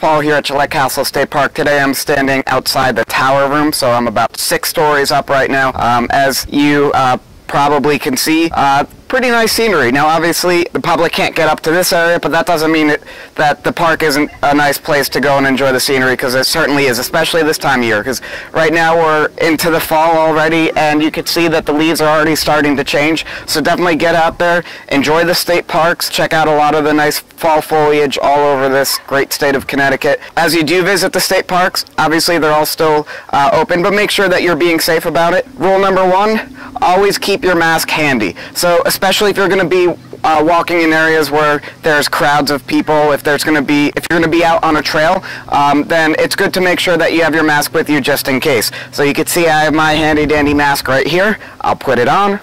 Paul here at Gillette Castle State Park. Today I'm standing outside the tower room, so I'm about six stories up right now. Um, as you uh, probably can see, uh, pretty nice scenery. Now, obviously, the public can't get up to this area, but that doesn't mean it, that the park isn't a nice place to go and enjoy the scenery, because it certainly is, especially this time of year, because right now we're into the fall already, and you can see that the leaves are already starting to change. So definitely get out there, enjoy the state parks, check out a lot of the nice fall foliage all over this great state of Connecticut. As you do visit the state parks, obviously they're all still uh, open, but make sure that you're being safe about it. Rule number one, always keep your mask handy. So especially if you're going to be uh, walking in areas where there's crowds of people, if there's going to be, if you're going to be out on a trail, um, then it's good to make sure that you have your mask with you just in case. So you can see I have my handy dandy mask right here. I'll put it on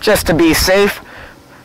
just to be safe.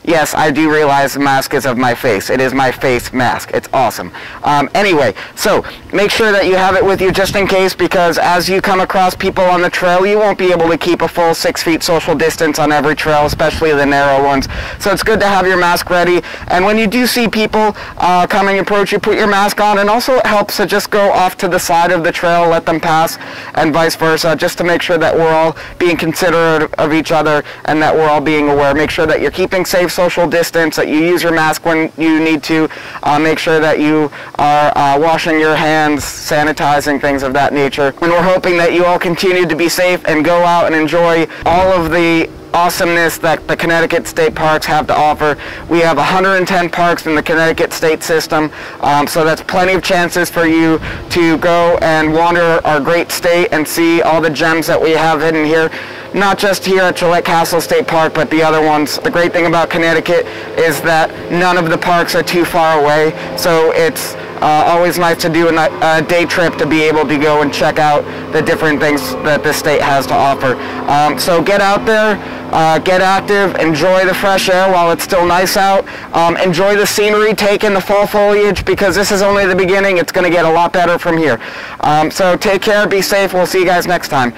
Yes, I do realize the mask is of my face. It is my face mask. It's awesome. Um, anyway, so make sure that you have it with you just in case because as you come across people on the trail, you won't be able to keep a full six feet social distance on every trail, especially the narrow ones. So it's good to have your mask ready. And when you do see people uh, coming approach you, put your mask on. And also it helps to just go off to the side of the trail, let them pass, and vice versa, just to make sure that we're all being considerate of each other and that we're all being aware. Make sure that you're keeping safe social distance, that you use your mask when you need to, uh, make sure that you are uh, washing your hands, sanitizing, things of that nature. And we're hoping that you all continue to be safe and go out and enjoy all of the awesomeness that the Connecticut State Parks have to offer. We have 110 parks in the Connecticut State system, um, so that's plenty of chances for you to go and wander our great state and see all the gems that we have hidden here not just here at Gillette Castle State Park, but the other ones. The great thing about Connecticut is that none of the parks are too far away, so it's uh, always nice to do a, a, day trip to be able to go and check out the different things that the state has to offer. Um, so get out there, uh, get active, enjoy the fresh air while it's still nice out, um, enjoy the scenery, take in the fall foliage because this is only the beginning. It's going to get a lot better from here. Um, so take care, be safe. We'll see you guys next time.